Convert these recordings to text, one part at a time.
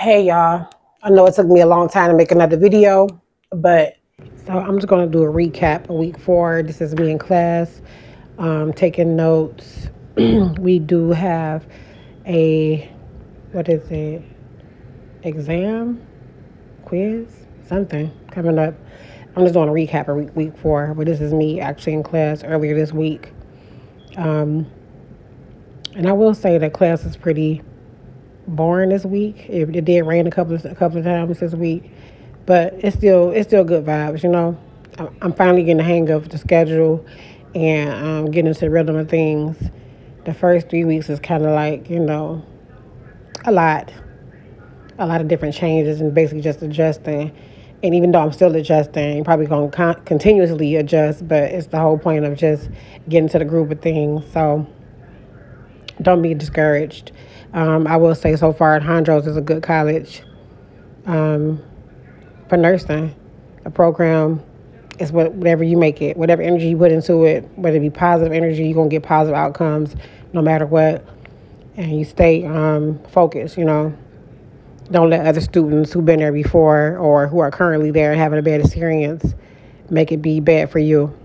Hey y'all, I know it took me a long time to make another video, but so I'm just gonna do a recap of week four. This is me in class, um, taking notes. we do have a what is it? Exam, quiz, something coming up. I'm just doing a recap of week, week four, but this is me actually in class earlier this week. Um, and I will say that class is pretty boring this week. It, it did rain a couple of, a couple of times this week, but it's still it's still good vibes. You know, I'm finally getting the hang of the schedule and um, getting into the rhythm of things. The first three weeks is kind of like you know a lot, a lot of different changes and basically just adjusting. And even though I'm still adjusting, probably going to con- continuously adjust, but it's the whole point of just getting to the group of things. So don't be discouraged. Um, I will say so far, at Hondros is a good college um, for nursing. A program is whatever you make it, whatever energy you put into it, whether it be positive energy, you're going to get positive outcomes no matter what. And you stay um, focused, you know. Don't let other students who've been there before or who are currently there and having a bad experience make it be bad for you.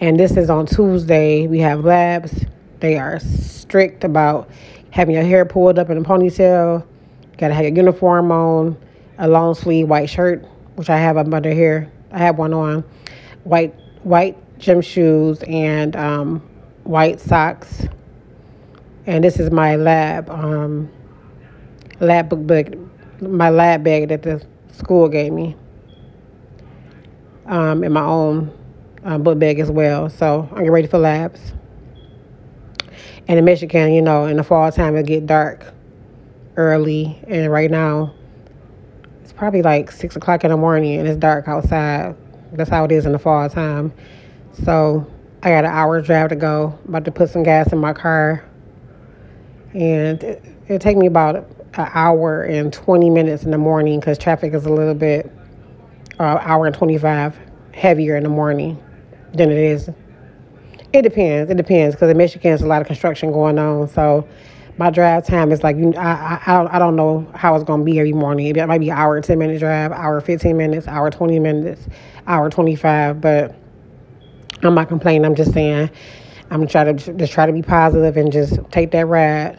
And this is on Tuesday. We have labs. They are strict about having your hair pulled up in a ponytail. Got to have your uniform on, a long sleeve white shirt, which I have up under here. I have one on. White white gym shoes and um, white socks. And this is my lab um, lab book bag, my lab bag that the school gave me, um, and my own um, book bag as well. So I'm getting ready for labs. And in Michigan, you know, in the fall time it get dark early, and right now it's probably like six o'clock in the morning and it's dark outside. That's how it is in the fall time. So I got an hour drive to go. About to put some gas in my car, and it, it'll take me about an hour and 20 minutes in the morning because traffic is a little bit uh, hour and 25 heavier in the morning than it is it depends. It depends because in Michigan, there's a lot of construction going on. So my drive time is like. I I, I don't know how it's gonna be every morning. It might be hour ten minute drive, hour fifteen minutes, hour twenty minutes, hour twenty five. But I'm not complaining. I'm just saying I'm trying to just try to be positive and just take that ride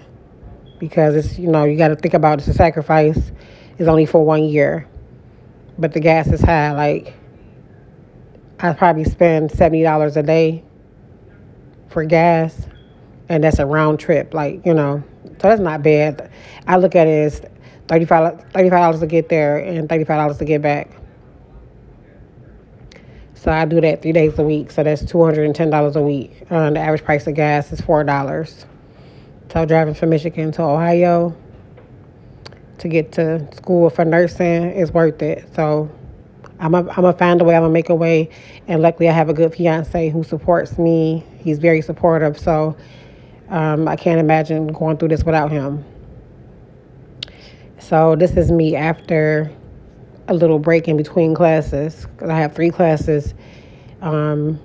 because it's you know you got to think about it's a sacrifice. It's only for one year, but the gas is high. Like I probably spend seventy dollars a day for gas, and that's a round trip. Like you know, so that's not bad. I look at it as 35 dollars to get there and thirty five dollars to get back. So I do that three days a week. So that's two hundred and ten dollars a week. Uh, the average price of gas is four dollars. So driving from Michigan to Ohio to get to school for nursing is worth it. So I'm I'm gonna find a way. I'm gonna make a way. And luckily, I have a good fiance who supports me. He's very supportive. So um, I can't imagine going through this without him. So this is me after a little break in between classes because I have three classes um,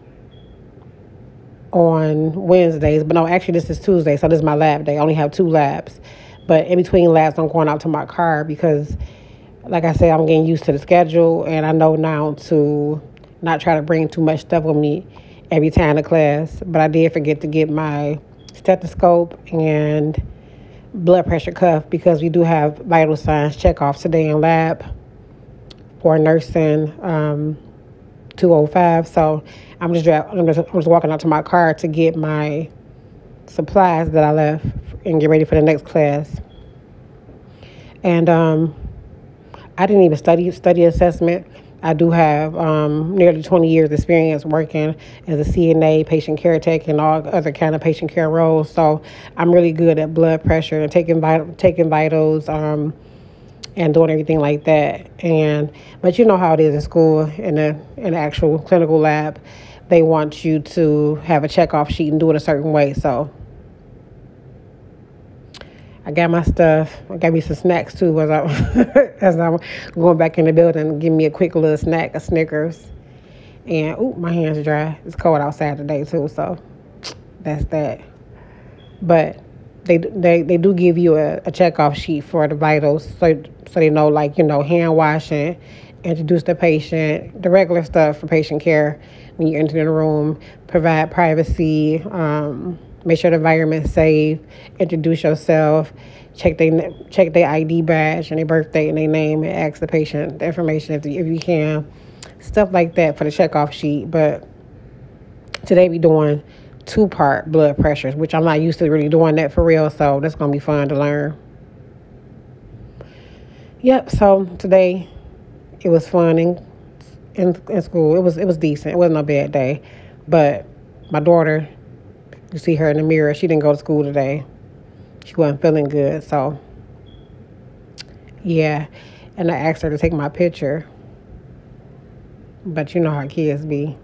on Wednesdays. But no, actually, this is Tuesday. So this is my lab day. I only have two labs. But in between labs, I'm going out to my car because like I said, I'm getting used to the schedule, and I know now to not try to bring too much stuff with me every time to class. But I did forget to get my stethoscope and blood pressure cuff because we do have vital signs checkoff today in lab for nursing um, 205. So I'm just, I'm just I'm just walking out to my car to get my supplies that I left and get ready for the next class. And um, I didn't even study study assessment. I do have um, nearly 20 years experience working as a CNA, patient care tech, and all other kind of patient care roles. So I'm really good at blood pressure and taking vital, taking vitals um, and doing everything like that. And but you know how it is in school in the in the actual clinical lab, they want you to have a check off sheet and do it a certain way. So I got my stuff. I got me some snacks too as, I, as I'm going back in the building. Give me a quick little snack of Snickers. And, oh, my hands are dry. It's cold outside today too, so that's that. But they they, they do give you a, a checkoff sheet for the vitals, so so they know like you know hand washing, introduce the patient, the regular stuff for patient care when you enter the room, provide privacy, um, make sure the environment's safe, introduce yourself, check they check their ID badge and their birthday and their name, and ask the patient the information if if you can, stuff like that for the checkoff sheet. But today we doing two part blood pressures, which I'm not used to really doing that for real. So that's gonna be fun to learn. Yep. So today it was fun in, in in school. It was it was decent. It wasn't a bad day, but my daughter, you see her in the mirror. She didn't go to school today. She wasn't feeling good. So yeah, and I asked her to take my picture. But you know how kids be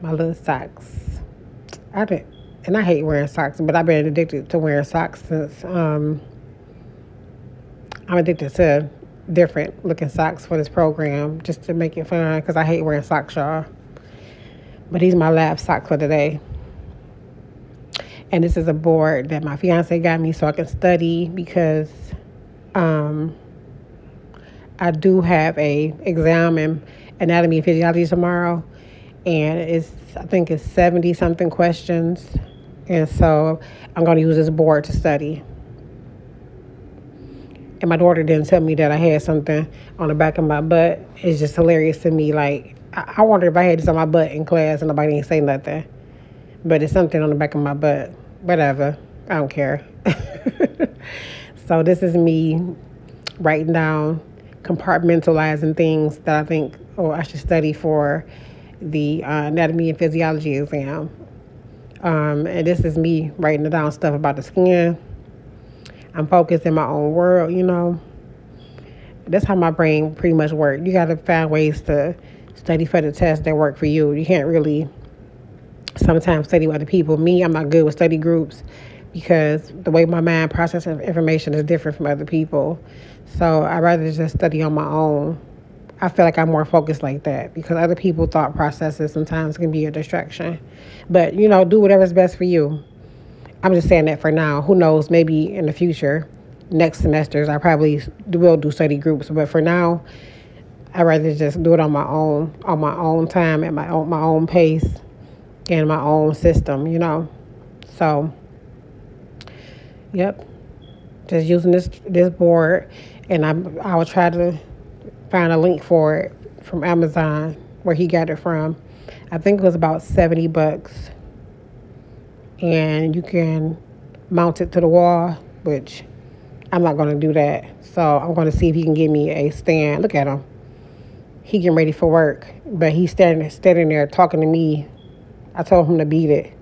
my little socks. I did, and I hate wearing socks, but I've been addicted to wearing socks since um, I'm addicted to different looking socks for this program just to make it fun because I hate wearing socks, y'all. But are my lab socks for today. And this is a board that my fiance got me so I can study because um, I do have a exam in anatomy and physiology tomorrow and it's I think it's 70 something questions. And so I'm going to use this board to study. And my daughter didn't tell me that I had something on the back of my butt. It's just hilarious to me. Like, I, I wonder if I had this on my butt in class and nobody didn't say nothing. But it's something on the back of my butt. Whatever. I don't care. so this is me writing down, compartmentalizing things that I think, oh, I should study for the uh, anatomy and physiology exam. Um, and this is me writing down stuff about the skin. I'm focused in my own world, you know. That's how my brain pretty much works. You got to find ways to study for the test that work for you. You can't really sometimes study with other people. Me, I'm not good with study groups because the way my mind processes information is different from other people. So I'd rather just study on my own I feel like I'm more focused like that because other people thought processes sometimes can be a distraction. But, you know, do whatever's best for you. I'm just saying that for now. Who knows, maybe in the future, next semesters, I probably will do study groups. But for now, I'd rather just do it on my own, on my own time, at my own, my own pace, and my own system, you know. So, yep, just using this this board, and I I will try to find a link for it from Amazon where he got it from. I think it was about 70 bucks. And you can mount it to the wall, which I'm not going to do that. So I'm going to see if he can give me a stand. Look at him. He getting ready for work, but he's standing, standing there talking to me. I told him to beat it.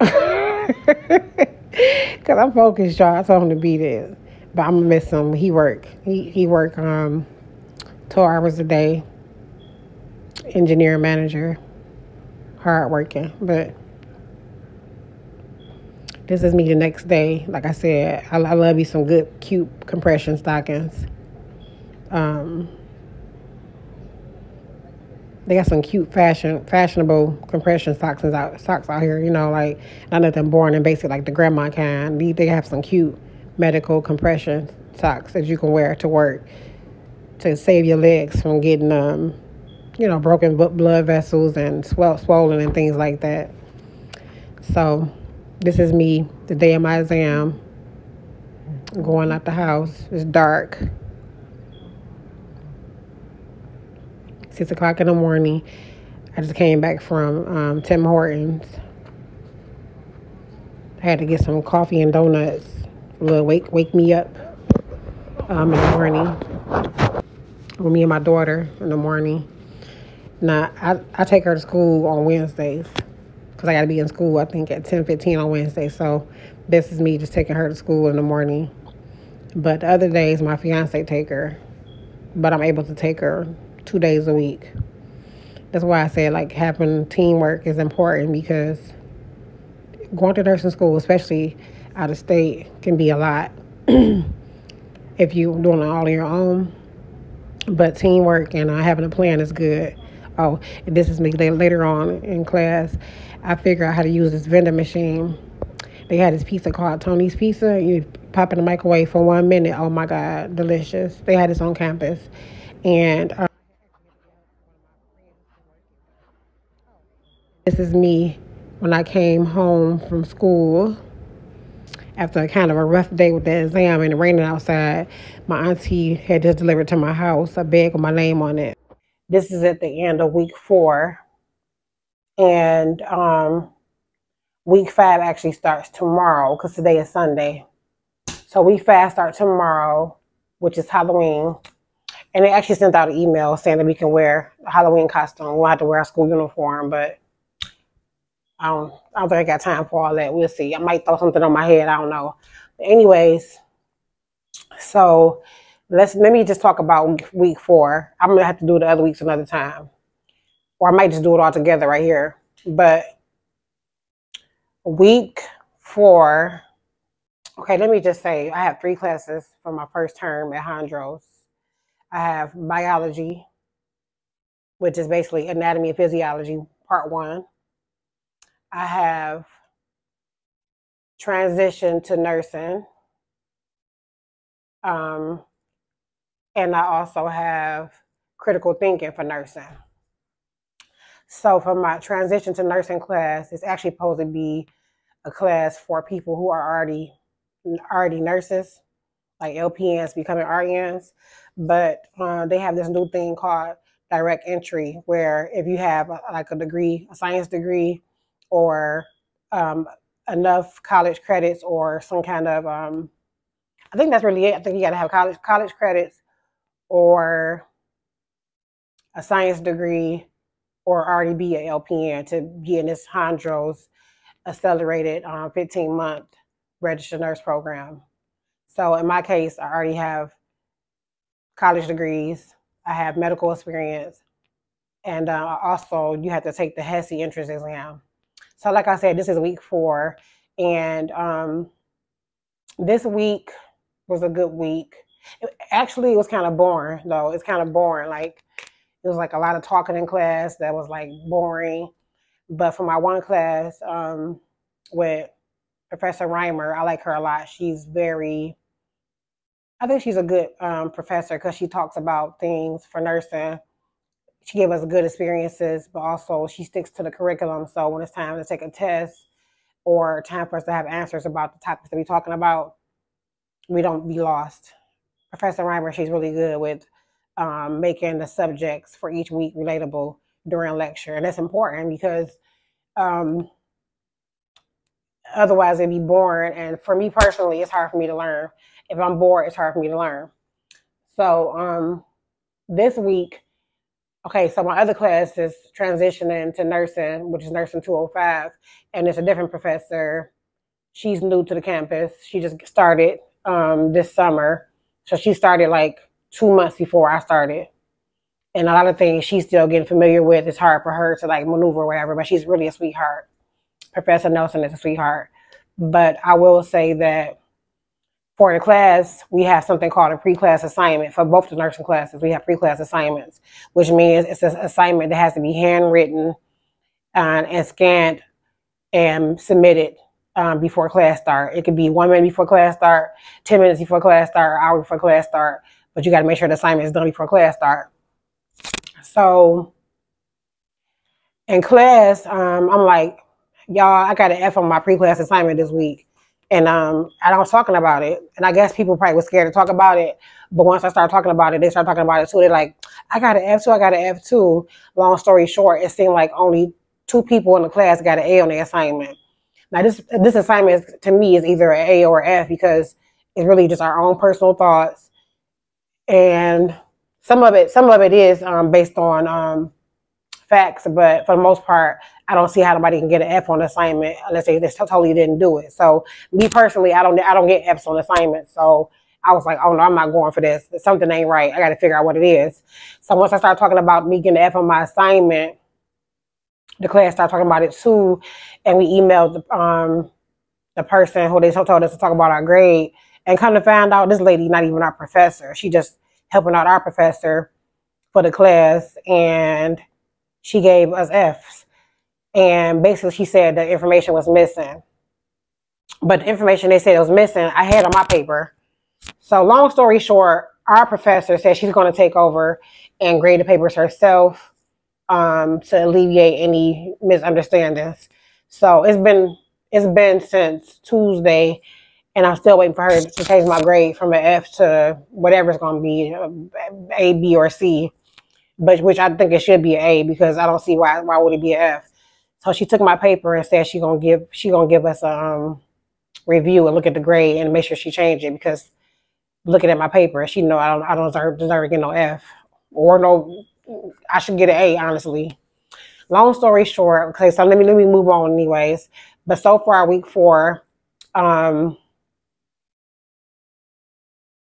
Cause I'm focused, y'all. I told him to beat it, but I'm gonna miss him. He work. He he work um 12 hours a day, engineer manager, hard working. But this is me the next day. Like I said, I, I love you some good, cute compression stockings. Um, they got some cute fashion, fashionable compression socks out socks out here. You know, like not nothing boring and basic like the grandma kind. They, have some cute medical compression socks that you can wear to work to save your legs from getting, um, you know, broken blood vessels and swell, swollen and things like that. So, this is me the day of my exam. Going out the house. It's dark. Six o'clock in the morning. I just came back from um, Tim Hortons. I had to get some coffee and donuts. A little wake wake me up um, in the morning with me and my daughter in the morning. Now, I, I take her to school on Wednesdays because I got to be in school, I think, at 10 15 on Wednesday. So this is me just taking her to school in the morning. But the other days, my fiance take her. But I'm able to take her two days a week. That's why I said, like, having teamwork is important because going to nursing school, especially out of state, can be a lot. if you're doing it all on your own, but teamwork and uh, having a plan is good. Oh, this is me later on in class. I figure out how to use this vending machine They had this pizza called Tony's Pizza. You pop in the microwave for one minute. Oh my God, delicious. They had this on campus. And um, this is me when I came home from school after kind of a rough day with the exam and it raining outside. My auntie had just delivered to my house a bag with my name on it. This is at the end of week four. And um, week five actually starts tomorrow because today is Sunday. So week five starts tomorrow, which is Halloween. And they actually sent out an email saying that we can wear a Halloween costume. We'll have to wear a school uniform, but I don't, I don't think I got time for all that. We'll see. I might throw something on my head. I don't know. But anyways, so let's let me just talk about week, four. I'm gonna have to do the other weeks another time, or I might just do it all together right here. But week four. Okay, let me just say I have three classes for my first term at Hondros. I have biology, which is basically anatomy and physiology, part one. I have transitioned to nursing. Um, and I also have critical thinking for nursing. So for my transition to nursing class, it's actually supposed to be a class for people who are already already nurses, like LPNs becoming RNs. But uh, they have this new thing called direct entry, where if you have a, like a degree, a science degree, or um, enough college credits or some kind of um, I think that's really it. I think you got to have college college credits or a science degree or already be an LPN to be in this Hondros accelerated um, 15 month registered nurse program. So in my case, I already have college degrees. I have medical experience, and uh, also you have to take the HESI entrance exam. So, like I said, this is week four, and um, this week was a good week. It, actually, it was kind of boring though. It's kind of boring. Like it was like a lot of talking in class that was like boring. But for my one class um, with Professor Reimer, I like her a lot. She's very, I think she's a good um, professor because she talks about things for nursing she gave us good experiences, but also she sticks to the curriculum. So when it's time to take a test or time for us to have answers about the topics that we're talking about, we don't be lost. Professor Reimer, she's really good with um, making the subjects for each week relatable during lecture. And that's important because um, otherwise it'd be boring. And for me personally, it's hard for me to learn. If I'm bored, it's hard for me to learn. So um, this week, Okay, so my other class is transitioning to nursing, which is nursing 205, and it's a different professor. She's new to the campus. She just started um, this summer. So she started like two months before I started. And a lot of things she's still getting familiar with. It's hard for her to like maneuver or whatever, but she's really a sweetheart. Professor Nelson is a sweetheart. But I will say that for the class, we have something called a pre-class assignment. For both the nursing classes, we have pre-class assignments, which means it's an assignment that has to be handwritten uh, and scanned and submitted um, before class start. It could be one minute before class start, 10 minutes before class start, hour before class start, but you got to make sure the assignment is done before class start. So in class, um, I'm like, y'all, I got an F on my pre-class assignment this week. And um, I was talking about it, and I guess people probably were scared to talk about it. But once I started talking about it, they started talking about it too. They're like, "I got an F two, I got an F two. Long story short, it seemed like only two people in the class got an A on the assignment. Now, this this assignment is, to me is either an A or an F because it's really just our own personal thoughts, and some of it some of it is um, based on um, facts, but for the most part, I don't see how somebody can get an F on assignment unless they just totally didn't do it. So me personally, I don't I don't get Fs on assignments. So I was like, oh no, I'm not going for this. Something ain't right. I got to figure out what it is. So once I started talking about me getting an F on my assignment, the class started talking about it too, and we emailed the um the person who they told us to talk about our grade, and come to find out this lady not even our professor. She just helping out our professor for the class, and she gave us Fs. And basically, she said the information was missing. but the information they said was missing, I had on my paper. So long story short, our professor said she's going to take over and grade the papers herself um, to alleviate any misunderstandings. So it's been it's been since Tuesday, and I'm still waiting for her to change my grade from an F to whatever it's going to be, A, B, or C. But which I think it should be an A because I don't see why why would it be an F. So she took my paper and said she gonna give she gonna give us a um, review and look at the grade and make sure she changed it because looking at my paper, she know I don't I don't deserve, deserve to get no F or no. I should get an A honestly. Long story short, okay, so let me let me move on anyways. But so far, week four, um,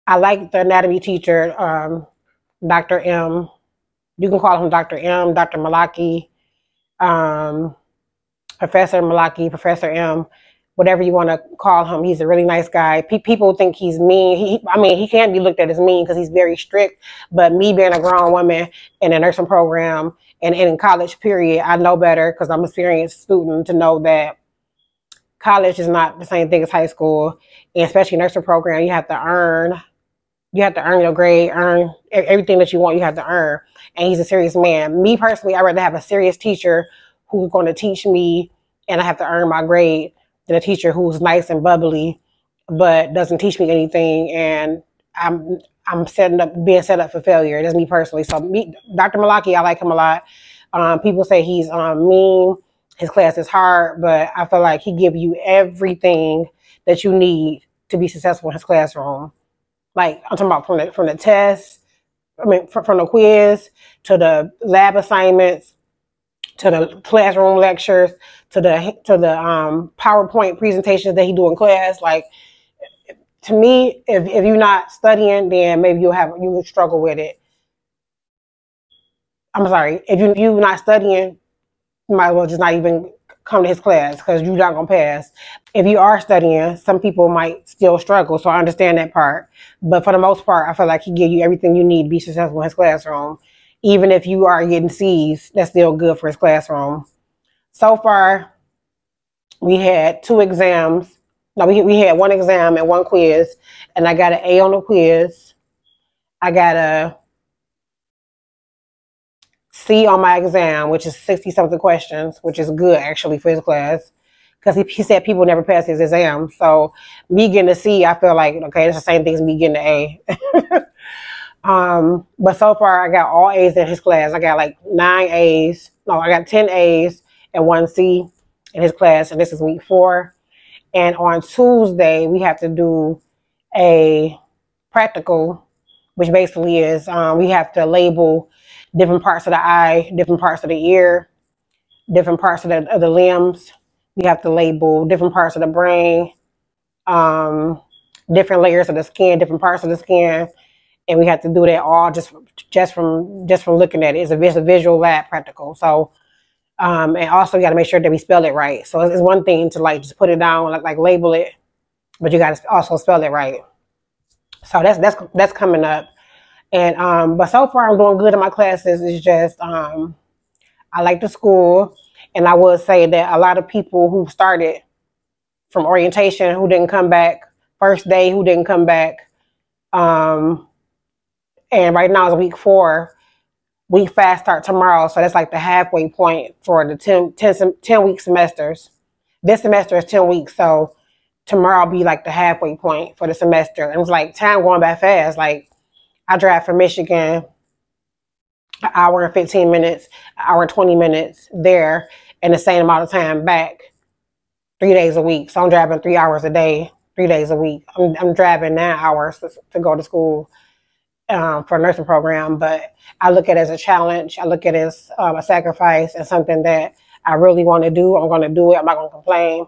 I like the anatomy teacher, um, Dr. M. You can call him Dr. M, Dr. Malaki, um, Professor Malaki, Professor M whatever you want to call him. He's a really nice guy. Pe- people think he's mean. He, I mean, he can't be looked at as mean because he's very strict. But me being a grown woman in a nursing program and, and in college, period, I know better because I'm an experienced student to know that college is not the same thing as high school, and especially nursing program. You have to earn. You have to earn your grade, earn everything that you want. You have to earn. And he's a serious man. Me personally, I'd rather have a serious teacher who's going to teach me, and I have to earn my grade than a teacher who's nice and bubbly, but doesn't teach me anything, and I'm I'm setting up being set up for failure. That's me personally. So me, Dr. Malaki, I like him a lot. Um, people say he's um, mean. His class is hard, but I feel like he give you everything that you need to be successful in his classroom. Like I'm talking about from the from the tests, I mean from, from the quiz to the lab assignments to the classroom lectures to the to the um, PowerPoint presentations that he do in class. Like to me, if, if you're not studying, then maybe you'll have you will struggle with it. I'm sorry, if you you're not studying, you might as well just not even come to his class because you're not gonna pass. If you are studying, some people might still struggle, so I understand that part. But for the most part, I feel like he give you everything you need to be successful in his classroom even if you are getting C's, that's still good for his classroom. So far, we had two exams. No, we, we had one exam and one quiz, and I got an A on the quiz. I got a C on my exam, which is 60 something questions, which is good actually for his class. Because he, he said people never pass his exam. So me getting a C, I feel like, okay, it's the same thing as me getting an A. Um, but so far, I got all A's in his class. I got like nine A's. No, I got 10 A's and one C in his class. And this is week four. And on Tuesday, we have to do a practical, which basically is um, we have to label different parts of the eye, different parts of the ear, different parts of the, of the limbs. We have to label different parts of the brain, um, different layers of the skin, different parts of the skin and we have to do that all just just from just from looking at it. It's a, it's a visual lab practical. So, um, and also you got to make sure that we spell it right. So it's one thing to like just put it down, like like label it, but you got to also spell it right. So that's that's that's coming up, and um, but so far I'm doing good in my classes. It's just um, I like the school, and I would say that a lot of people who started from orientation who didn't come back first day who didn't come back um and right now it's week four. Week fast start tomorrow. So that's like the halfway point for the 10, 10, 10 week semesters. This semester is 10 weeks. So tomorrow will be like the halfway point for the semester. And it's like time going by fast. Like I drive from Michigan an hour and 15 minutes, an hour and 20 minutes there, and the same amount of time back three days a week. So I'm driving three hours a day, three days a week. I'm, I'm driving nine hours to, to go to school um, for a nursing program, but I look at it as a challenge. I look at it as um, a sacrifice and something that I really want to do. I'm going to do it. I'm not going to complain.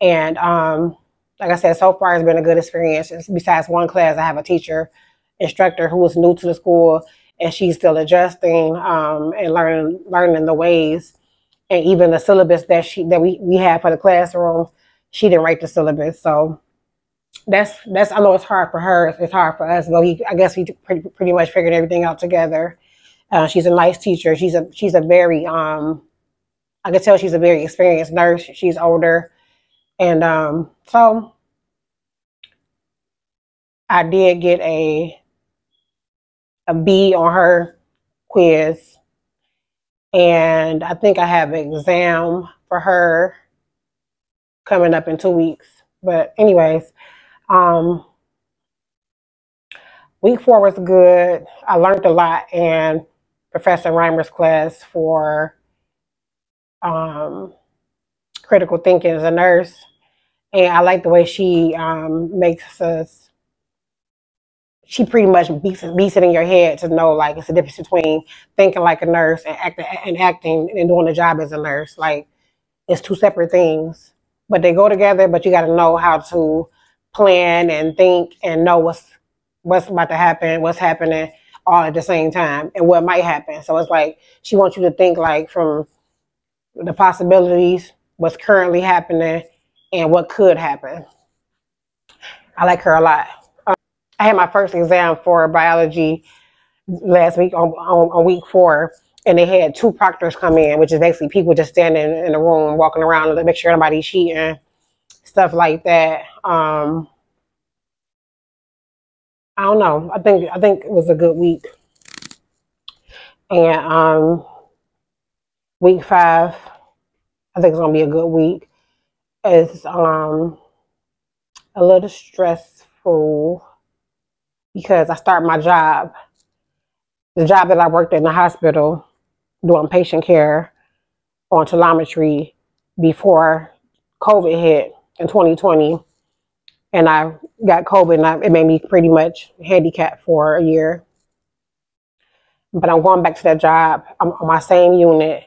And um, like I said, so far it's been a good experience. Besides one class, I have a teacher, instructor who was new to the school, and she's still adjusting um, and learning learning the ways. And even the syllabus that she that we, we have for the classroom, she didn't write the syllabus. So that's that's I know it's hard for her. It's hard for us, but we I guess we pretty, pretty much figured everything out together. Uh, she's a nice teacher. She's a she's a very um I can tell she's a very experienced nurse. She's older, And um, so I did get a a B on her quiz. And I think I have an exam for her coming up in two weeks. But anyways, um, week four was good. I learned a lot in Professor Reimer's class for um, critical thinking as a nurse. And I like the way she um, makes us, she pretty much beats, beats it in your head to know like it's the difference between thinking like a nurse and, acting and acting and doing the job as a nurse. Like it's two separate things, but they go together, but you got to know how to plan and think and know what's what's about to happen, what's happening all at the same time and what might happen. So it's like she wants you to think like from the possibilities, what's currently happening, and what could happen. I like her a lot. I had my first exam for biology last week on, on, on, week four, and they had two proctors come in, which is basically people just standing in the room, walking around to make sure nobody's cheating, stuff like that. Um, I don't know. I think I think it was a good week. And um, week five, I think it's gonna be a good week. It's um a little stressful because I start my job, the job that I worked in the hospital doing patient care on telemetry before COVID hit in 2020 and I got COVID, and I, it made me pretty much handicapped for a year. But I'm going back to that job. I'm on my same unit,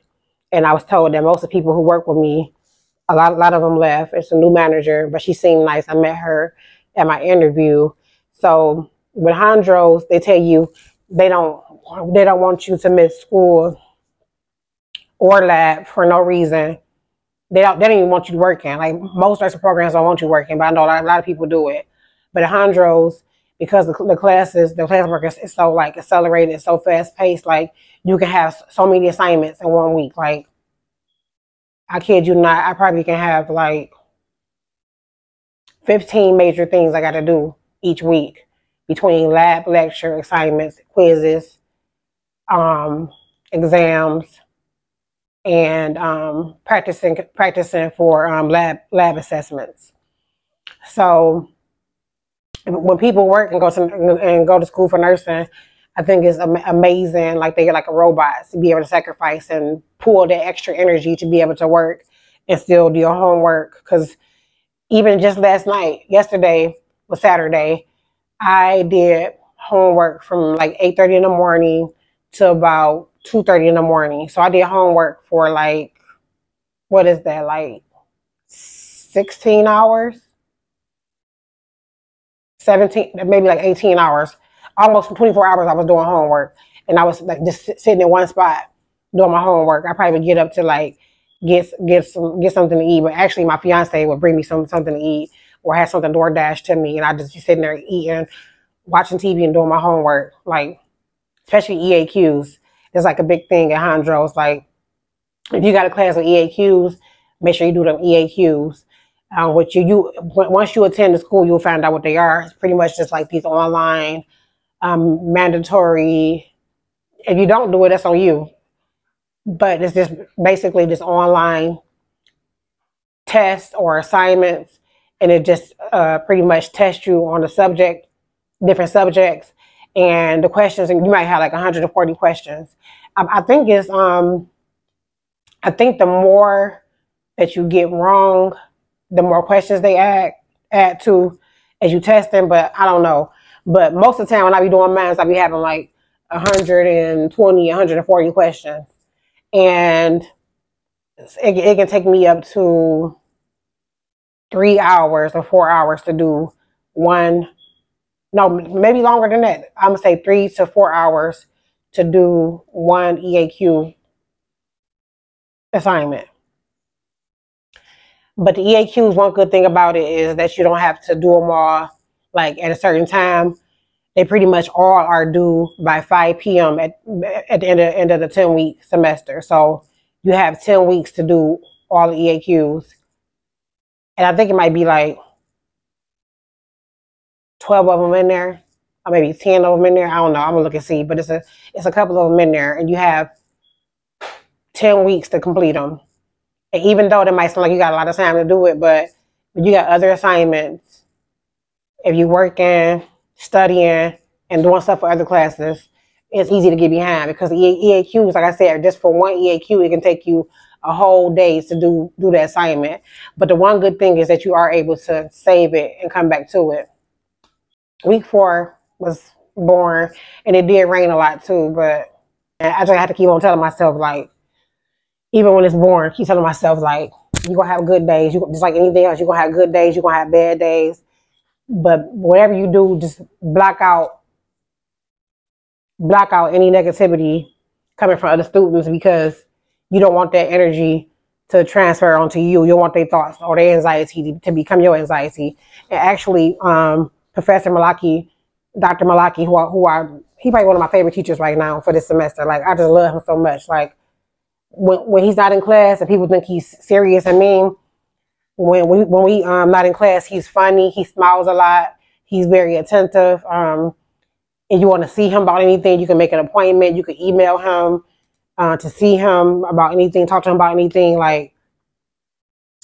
and I was told that most of the people who work with me, a lot, a lot of them left. It's a new manager, but she seemed nice. I met her at my interview. So with Hondros, they tell you they don't they don't want you to miss school or lab for no reason they don't they don't even want you working. Like most nursing programs don't want you working, but I know a lot, a lot of people do it. But at Hondros, because the, the classes, the classwork is, is so like accelerated, so fast paced, like you can have so many assignments in one week. Like I kid you not, I probably can have like 15 major things I got to do each week between lab, lecture, assignments, quizzes, um, exams, and um, practicing practicing for um, lab lab assessments. So when people work and go to and go to school for nursing, I think it's amazing. Like they get like a robot to be able to sacrifice and pull that extra energy to be able to work and still do your homework. Because even just last night, yesterday was Saturday, I did homework from like eight thirty in the morning to about 2.30 in the morning. So I did homework for like, what is that, like 16 hours? 17, maybe like 18 hours. Almost 24 hours I was doing homework. And I was like just sitting in one spot doing my homework. I probably get up to like get get some get something to eat. But actually my fiance would bring me some something to eat or have something door DoorDash to me and I just be sitting there eating, watching TV and doing my homework. Like especially EAQs it's like a big thing at Hondros. Like if you got a class with EAQs, make sure you do them EAQs. Um, which you, you once you attend the school, you'll find out what they are. It's pretty much just like these online um, mandatory. If you don't do it, that's on you. But it's just basically just online tests or assignments, and it just uh, pretty much tests you on the subject, different subjects, and the questions, and you might have like 140 questions. I, I think it's, um, I think the more that you get wrong, the more questions they add, add to as you test them, but I don't know. But most of the time when I be doing math, I be having like 120, 140 questions. And it, it can take me up to three hours or four hours to do one no, maybe longer than that. I'm gonna say three to four hours to do one EAQ assignment. But the EAQs, one good thing about it is that you don't have to do them all like at a certain time. They pretty much all are due by 5 p.m. at, at the end of, end of the 10 week semester. So you have 10 weeks to do all the EAQs. And I think it might be like 12 of them in there, or maybe 10 of them in there. I don't know. I'm gonna look and see, but it's a it's a couple of them in there, and you have 10 weeks to complete them. And even though it might sound like you got a lot of time to do it, but you got other assignments. If you're working, studying, and doing stuff for other classes, it's easy to get behind because EAQs, like I said, just for one EAQ, it can take you a whole day to do do the assignment. But the one good thing is that you are able to save it and come back to it. Week four was boring, and it did rain a lot too. But I just had to keep on telling myself like, even when it's boring, keep telling myself like, you're gonna have good days. You just like anything else, you're gonna have good days. You're gonna have bad days. But whatever you do, just block out block out any negativity coming from other students because you don't want that energy to transfer onto you. You don't want their thoughts or their anxiety to, to become your anxiety. And actually, um, Professor Malaki, Dr. Malaki, who I, who I, he probably one of my favorite teachers right now for this semester. Like, I just love him so much. Like, when, when he's not in class and people think he's serious and mean, when we, when we, um, not in class, he's funny. He smiles a lot. He's very attentive. Um, and you want to see him about anything, you can make an appointment. You can email him uh, to see him about anything, talk to him about anything. Like,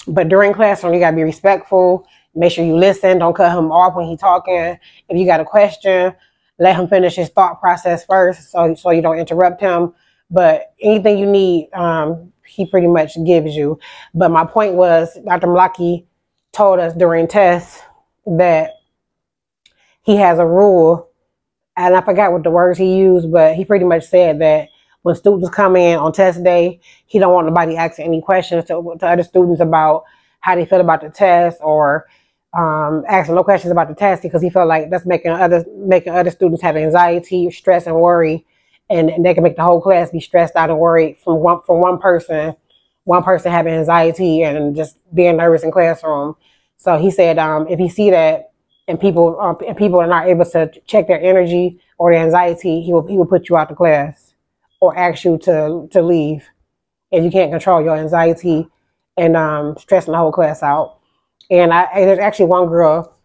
but during classroom, you gotta be respectful. Make sure you listen. Don't cut him off when he's talking. If you got a question, let him finish his thought process first, so so you don't interrupt him. But anything you need, um, he pretty much gives you. But my point was, Dr. Malaki told us during tests that he has a rule and I forgot what the words he used, but he pretty much said that when students come in on test day, he don't want nobody asking any questions to, to other students about how they feel about the test or um, asking no questions about the test because he felt like that's making other making other students have anxiety, stress, and worry, and, and they can make the whole class be stressed out and worried from one from one person, one person having anxiety and just being nervous in classroom. So he said, um, if you see that and people um, and people are not able to check their energy or their anxiety, he will he will put you out the class or ask you to to leave if you can't control your anxiety and um, stressing the whole class out. And I and there's actually one girl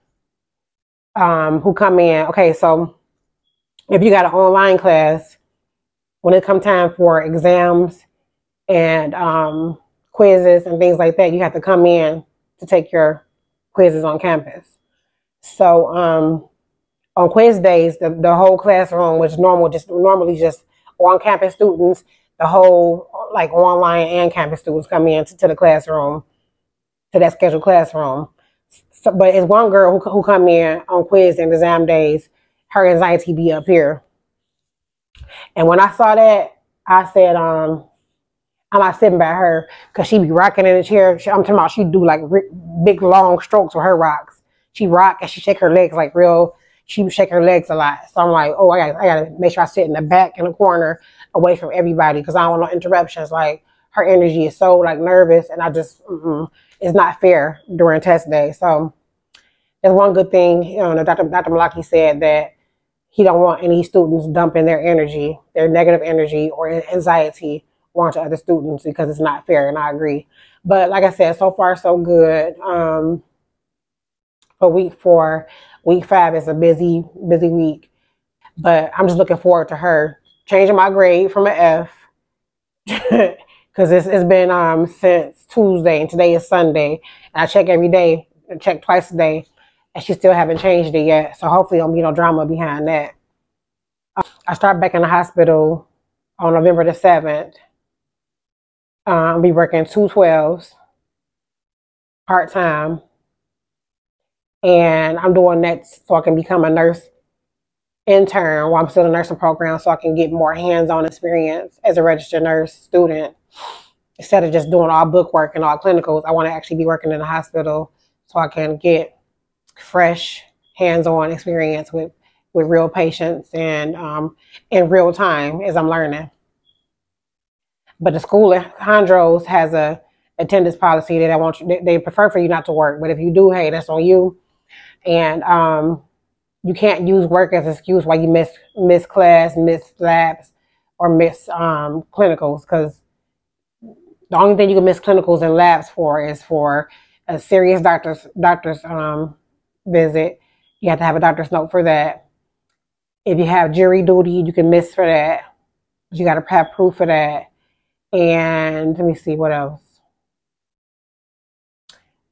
um, who come in. Okay, so if you got an online class, when it come time for exams and um, quizzes and things like that, you have to come in to take your quizzes on campus. So um, on quiz days, the, the whole classroom which normal, just normally just on campus students, the whole like online and campus students come in to, to the classroom, to that scheduled classroom. So, but it's one girl who, who come in on quiz and exam days, her anxiety be up here. And when I saw that, I said, um, I'm not sitting by her because she be rocking in the chair. I'm talking about she do like big long strokes with her rocks she rock and she shake her legs like real. She shake her legs a lot. So I'm like, oh, I got, I got to make sure I sit in the back in the corner, away from everybody, because I don't want no interruptions. Like her energy is so like nervous, and I just mm-mm, it's not fair during test day. So there's one good thing. You know, Dr. Dr. Malaki said that he don't want any students dumping their energy, their negative energy or anxiety onto other students because it's not fair, and I agree. But like I said, so far so good. Um, for week four. Week five is a busy, busy week. But I'm just looking forward to her changing my grade from an F. Because it's, it's been um since Tuesday and today is Sunday. And I check every day, check twice a day, and she still haven't changed it yet. So hopefully there'll be no drama behind that. I start back in the hospital on November the 7th. Um, I'll be working two 12s part time and I'm doing that so I can become a nurse intern while I'm still in the nursing program so I can get more hands-on experience as a registered nurse student. Instead of just doing all book work and all clinicals, I want to actually be working in the hospital so I can get fresh hands-on experience with, with real patients and um, in real time as I'm learning. But the school at Hondros has a attendance policy that I want you, they, they prefer for you not to work. But if you do, hey, that's on you and um, you can't use work as an excuse why you miss miss class, miss labs, or miss um, clinicals because the only thing you can miss clinicals and labs for is for a serious doctor's doctor's um, visit, you have to have a doctor's note for that. If you have jury duty, you can miss for that. You got to have proof for that. And let me see what else.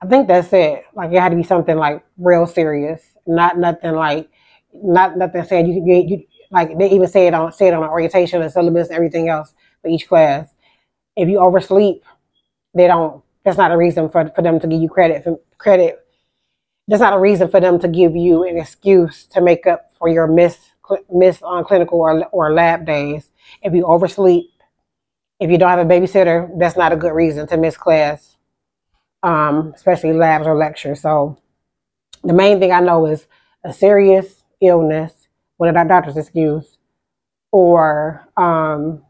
I think that's it. Like it had to be something like real serious, not nothing like, not nothing saying you, you, you like they even say it on say it on orientation and syllabus and everything else for each class. If you oversleep, they don't. That's not a reason for, for them to give you credit for credit. That's not a reason for them to give you an excuse to make up for your miss miss on clinical or or lab days. If you oversleep, if you don't have a babysitter, that's not a good reason to miss class, um, especially labs or lectures. So the main thing I know is a serious illness with a doctor's excuse or um,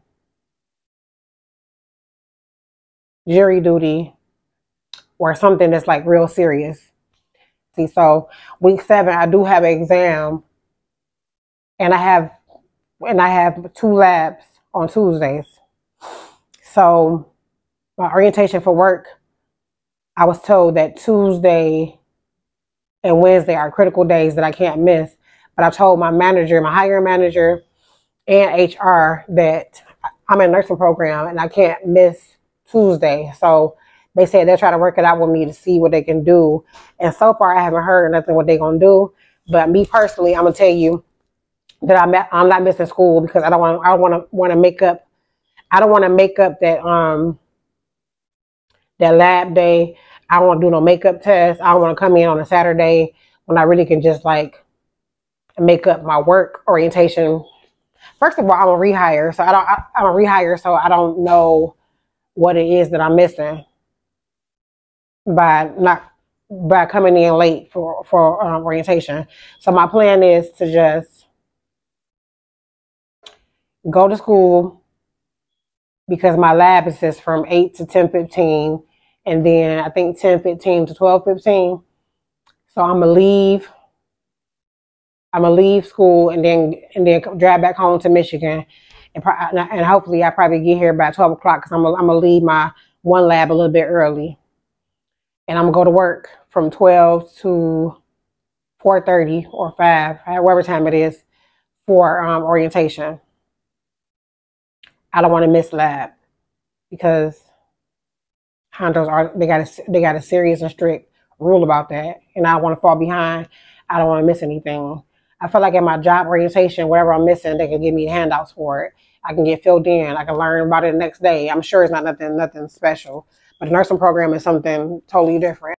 jury duty or something that's like real serious. See, so week seven, I do have an exam and I have and I have two labs on Tuesdays. So my orientation for work, I was told that Tuesday and Wednesday are critical days that I can't miss. But I told my manager, my hiring manager, and HR that I'm in a nursing program and I can't miss Tuesday. So they said they're trying to work it out with me to see what they can do. And so far, I haven't heard nothing what they're gonna do. But me personally, I'm gonna tell you that I'm I'm not missing school because I don't want I don't want to want to make up I don't want to make up that um that lab day. I don't want to do no makeup test. I don't want to come in on a Saturday when I really can just like make up my work orientation. First of all, I'm a rehire, so I don't. I, I'm a rehire, so I don't know what it is that I'm missing by not by coming in late for for um, orientation. So my plan is to just go to school, because my lab is just from 8 to 10.15 and then I think 10.15 to 12.15. So I'm to leave. I'm to leave school and then and then drive back home to Michigan. And, and hopefully I probably get here by 12 o'clock because I'm going to leave my one lab a little bit early. And I'm to go to work from 12 to 4.30 or 5, however time it is, for um, orientation. I don't want to miss lab because Hondros are they got a they got a serious and strict rule about that, and I don't want to fall behind. I don't want to miss anything. I feel like in my job orientation, whatever I'm missing, they can give me handouts for it. I can get filled in. I can learn about it the next day. I'm sure it's not nothing nothing special, but the nursing program is something totally different.